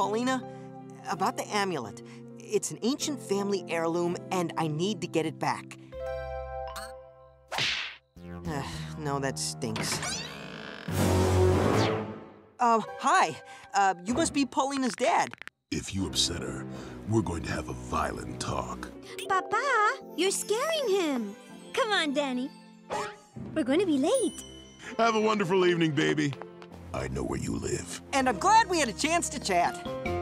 Paulina, about the amulet. It's an ancient family heirloom, and I need to get it back. Uh, no, that stinks. Uh, hi. Uh, you must be Paulina's dad. If you upset her, we're going to have a violent talk. Papa, you're scaring him. Come on, Danny. We're going to be late. Have a wonderful evening, baby. I know where you live. And I'm glad we had a chance to chat.